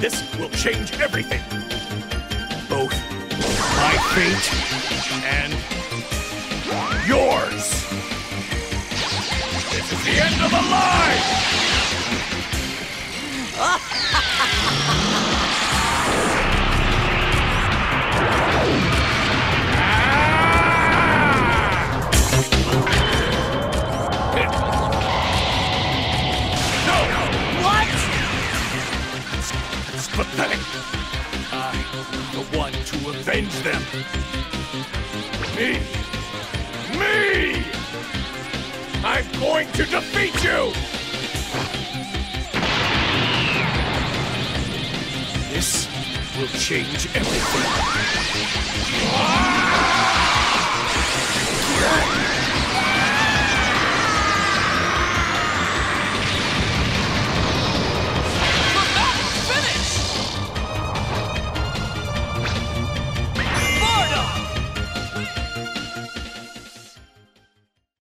This will change everything. Both my fate and yours. This is the end of the line! It's pathetic. I'm the one to avenge them. Me. Me! I'm going to defeat you! This will change everything.